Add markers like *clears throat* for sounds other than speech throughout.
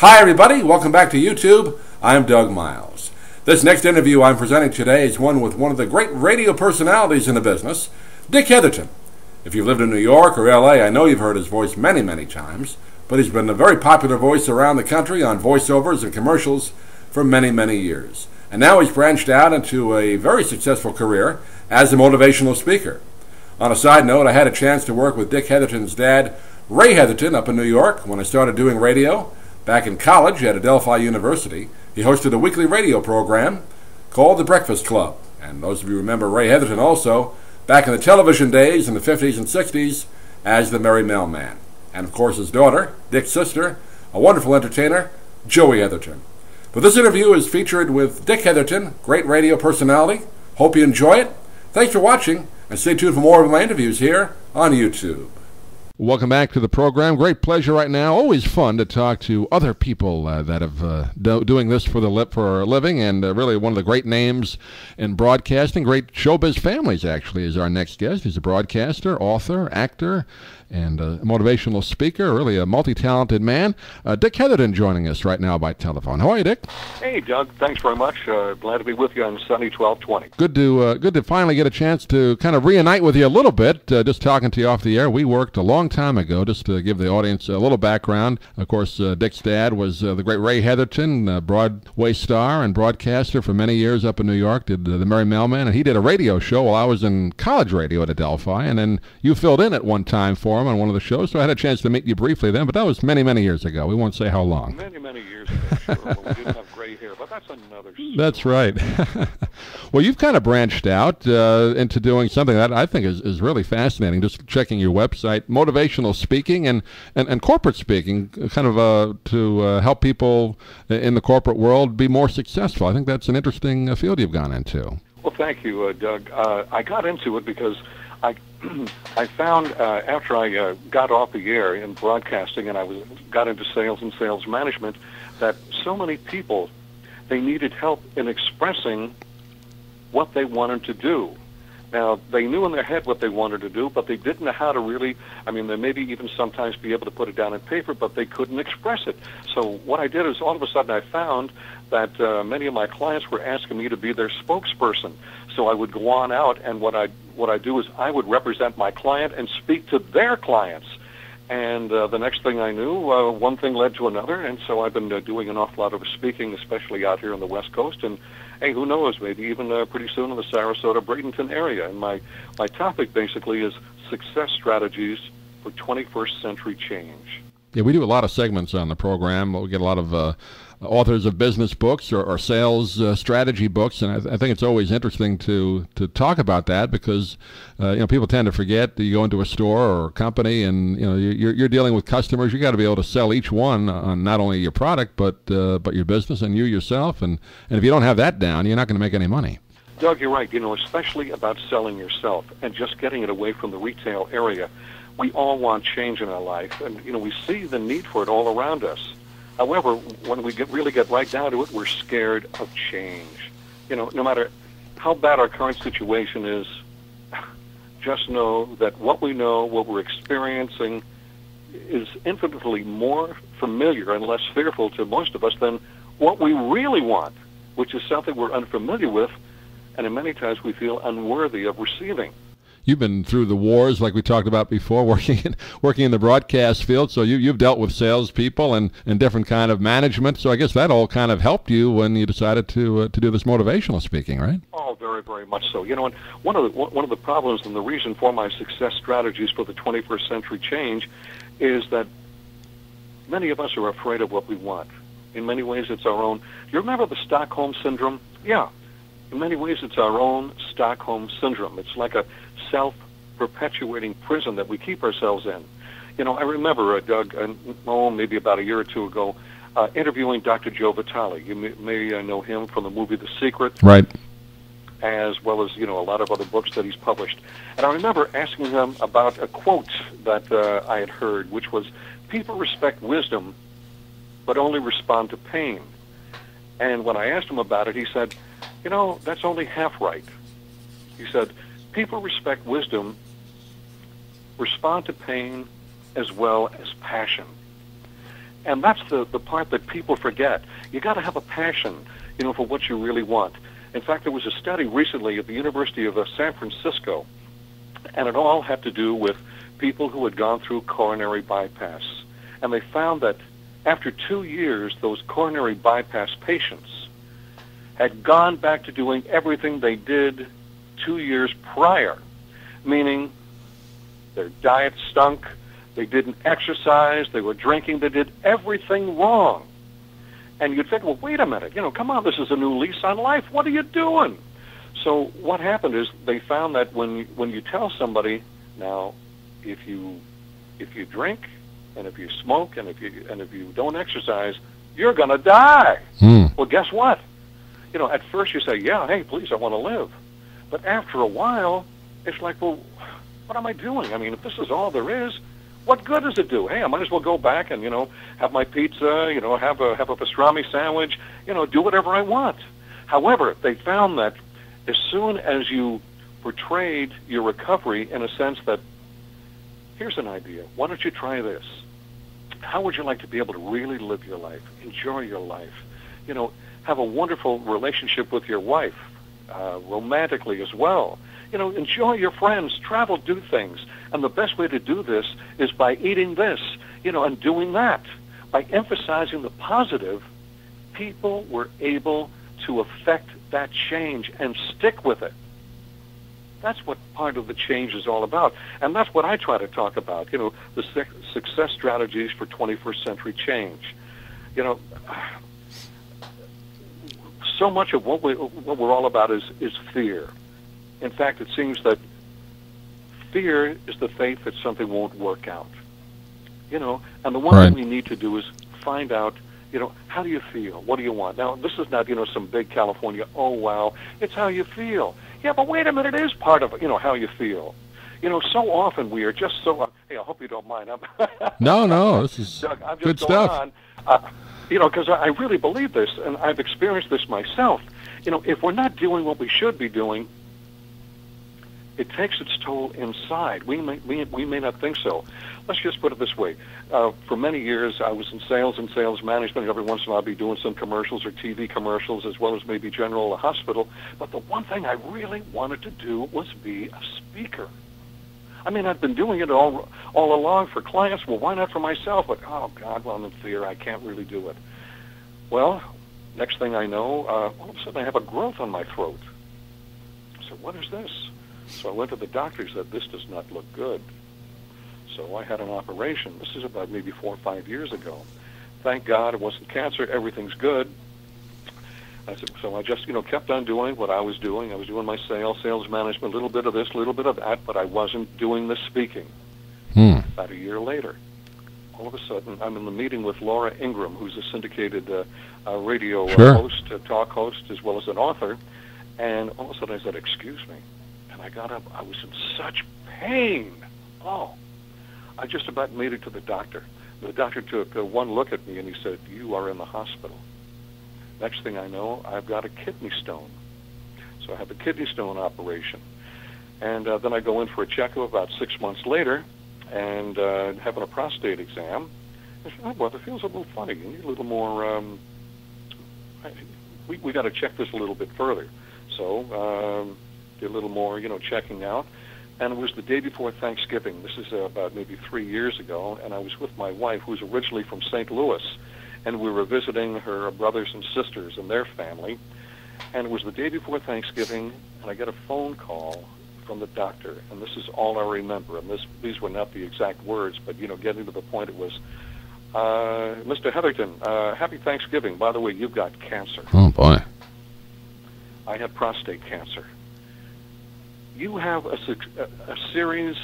Hi, everybody. Welcome back to YouTube. I'm Doug Miles. This next interview I'm presenting today is one with one of the great radio personalities in the business, Dick Heatherton. If you've lived in New York or LA, I know you've heard his voice many, many times, but he's been a very popular voice around the country on voiceovers and commercials for many, many years. And now he's branched out into a very successful career as a motivational speaker. On a side note, I had a chance to work with Dick Heatherton's dad, Ray Heatherton, up in New York when I started doing radio. Back in college at Adelphi University, he hosted a weekly radio program called The Breakfast Club. And those of you remember Ray Heatherton also, back in the television days in the 50s and 60s, as the Merry Mailman. And of course, his daughter, Dick's sister, a wonderful entertainer, Joey Heatherton. But this interview is featured with Dick Heatherton, great radio personality. Hope you enjoy it. Thanks for watching, and stay tuned for more of my interviews here on YouTube. Welcome back to the program. Great pleasure right now. Always fun to talk to other people uh, that have uh, do- doing this for the for a living, and uh, really one of the great names in broadcasting. Great showbiz families actually is our next guest. He's a broadcaster, author, actor, and a motivational speaker, really a multi-talented man. Uh, Dick Heatherton joining us right now by telephone. How are you, Dick? Hey, Doug. Thanks very much. Uh, glad to be with you on Sunday 1220. Good to uh, good to finally get a chance to kind of reunite with you a little bit. Uh, just talking to you off the air. We worked a long time ago, just to give the audience a little background. Of course, uh, Dick's dad was uh, the great Ray Heatherton, Broadway star and broadcaster for many years up in New York. Did the Merry Mailman, and he did a radio show while I was in college radio at Adelphi, and then you filled in at one time for on one of the shows, so I had a chance to meet you briefly then, but that was many, many years ago. We won't say how long. Many, many years ago, sure. well, we didn't have gray hair, but that's another story. That's right. *laughs* well, you've kind of branched out uh, into doing something that I think is, is really fascinating, just checking your website, motivational speaking and, and, and corporate speaking, kind of uh, to uh, help people in the corporate world be more successful. I think that's an interesting uh, field you've gone into. Well, thank you, uh, Doug. Uh, I got into it because I *clears throat* I found uh, after I uh, got off the air in broadcasting and I was got into sales and sales management that so many people they needed help in expressing what they wanted to do. Now they knew in their head what they wanted to do, but they didn't know how to really. I mean, they maybe even sometimes be able to put it down in paper, but they couldn't express it. So what I did is all of a sudden I found that uh, many of my clients were asking me to be their spokesperson. So I would go on out, and what I what I do is I would represent my client and speak to their clients. And uh, the next thing I knew, uh, one thing led to another, and so I've been uh, doing an awful lot of speaking, especially out here on the West Coast. And hey, who knows? Maybe even uh, pretty soon in the Sarasota, Bradenton area. And my my topic basically is success strategies for 21st century change. Yeah, we do a lot of segments on the program. We get a lot of uh, authors of business books or, or sales uh, strategy books, and I, th- I, think it's always interesting to to talk about that because uh, you know people tend to forget that you go into a store or a company and you know you're, you're dealing with customers. You got to be able to sell each one on not only your product but uh, but your business and you yourself. And and if you don't have that down, you're not going to make any money. Doug, you're right. You know, especially about selling yourself and just getting it away from the retail area. We all want change in our life, and you know we see the need for it all around us. However, when we get really get right down to it, we're scared of change. You know, no matter how bad our current situation is, *sighs* just know that what we know, what we're experiencing, is infinitely more familiar and less fearful to most of us than what we really want, which is something we're unfamiliar with, and in many times we feel unworthy of receiving you've been through the wars like we talked about before, *laughs* working in, working in the broadcast field. So you you've dealt with salespeople and, and different kind of management. So I guess that all kind of helped you when you decided to uh, to do this motivational speaking, right? Oh, very very much so. You know, and one of the one of the problems and the reason for my success strategies for the 21st century change is that many of us are afraid of what we want. In many ways, it's our own. You remember the Stockholm syndrome? Yeah. In many ways, it's our own Stockholm syndrome. It's like a self-perpetuating prison that we keep ourselves in. You know, I remember, uh, Doug, uh, oh, maybe about a year or two ago, uh, interviewing Dr. Joe Vitale. You may, may uh, know him from the movie The Secret. Right. As well as, you know, a lot of other books that he's published. And I remember asking him about a quote that uh, I had heard, which was, people respect wisdom, but only respond to pain. And when I asked him about it, he said, you know, that's only half right. He said, people respect wisdom, respond to pain as well as passion. And that's the, the part that people forget. You got to have a passion, you know, for what you really want. In fact, there was a study recently at the University of uh, San Francisco, and it all had to do with people who had gone through coronary bypass. And they found that after two years, those coronary bypass patients had gone back to doing everything they did two years prior, meaning their diet stunk, they didn't exercise, they were drinking, they did everything wrong. And you'd think, well, wait a minute, you know, come on, this is a new lease on life. What are you doing? So what happened is they found that when when you tell somebody now, if you if you drink and if you smoke and if you and if you don't exercise, you're gonna die. Hmm. Well, guess what? You know, at first you say, yeah, hey, please, I want to live. But after a while, it's like, well, what am I doing? I mean, if this is all there is, what good does it do? Hey, I might as well go back and you know have my pizza, you know, have a have a pastrami sandwich, you know, do whatever I want. However, they found that as soon as you portrayed your recovery in a sense that here's an idea. Why don't you try this? How would you like to be able to really live your life, enjoy your life, you know, have a wonderful relationship with your wife, uh, romantically as well. You know, enjoy your friends, travel, do things. And the best way to do this is by eating this, you know, and doing that. By emphasizing the positive, people were able to affect that change and stick with it. That's what part of the change is all about. And that's what I try to talk about, you know, the success strategies for 21st century change. You know, so much of what, we, what we're all about is, is fear. In fact, it seems that fear is the faith that something won't work out. You know, and the one right. thing we need to do is find out, you know, how do you feel? What do you want? Now, this is not, you know, some big California, oh, wow, it's how you feel. Yeah, but wait a minute, it is part of, you know, how you feel. You know, so often we are just so, uh, hey, I hope you don't mind. I'm no, no, *laughs* this is Doug, I'm just good stuff. On. Uh, you know, because I really believe this, and I've experienced this myself. You know, if we're not doing what we should be doing, it takes its toll inside. We may, we, we may not think so. Let's just put it this way. Uh, for many years, I was in sales and sales management. Every once in a while, I'd be doing some commercials or TV commercials, as well as maybe general hospital. But the one thing I really wanted to do was be a speaker. I mean, I've been doing it all all along for clients. Well, why not for myself? But oh God, well, I'm in fear. I can't really do it. Well, next thing I know, uh, all of a sudden I have a growth on my throat. So what is this? So I went to the doctor. He said this does not look good. So I had an operation. This is about maybe four or five years ago. Thank God it wasn't cancer. Everything's good. I said, so I just, you know, kept on doing what I was doing. I was doing my sales, sales management, a little bit of this, a little bit of that, but I wasn't doing the speaking. Hmm. About a year later, all of a sudden, I'm in the meeting with Laura Ingraham, who's a syndicated uh, uh, radio sure. uh, host, uh, talk host, as well as an author. And all of a sudden, I said, "Excuse me," and I got up. I was in such pain. Oh, I just about made it to the doctor. The doctor took uh, one look at me and he said, "You are in the hospital." Next thing I know, I've got a kidney stone. So I have a kidney stone operation. And uh, then I go in for a checkup about six months later and uh, having a prostate exam. I said, oh, well, it feels a little funny. You need a little more, um, I, we, we got to check this a little bit further. So um, did a little more, you know, checking out. And it was the day before Thanksgiving. This is uh, about maybe three years ago. And I was with my wife, who's originally from St. Louis and we were visiting her brothers and sisters and their family. And it was the day before Thanksgiving, and I get a phone call from the doctor, and this is all I remember. And this, these were not the exact words, but you know, getting to the point, it was, uh, "Mr. Heatherton, uh, happy Thanksgiving. By the way, you've got cancer." Oh boy. I have prostate cancer. You have a, a, a series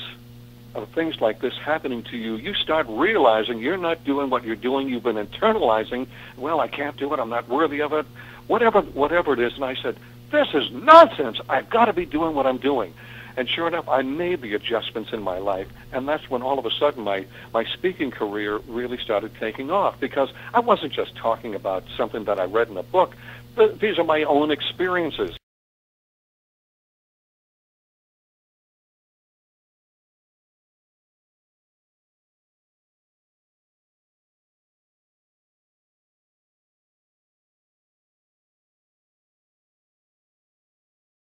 of things like this happening to you, you start realizing you're not doing what you're doing. You've been internalizing, well, I can't do it. I'm not worthy of it. Whatever, whatever it is. And I said, this is nonsense. I've got to be doing what I'm doing. And sure enough, I made the adjustments in my life, and that's when all of a sudden my, my speaking career really started taking off because I wasn't just talking about something that I read in a book. These are my own experiences.